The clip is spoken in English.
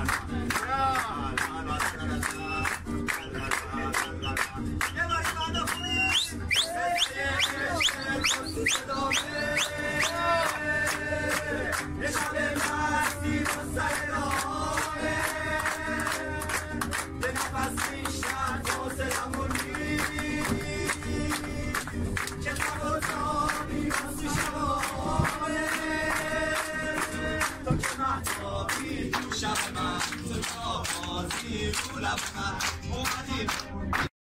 Yeah. شمع تو آغازی رو لبخند اومدیم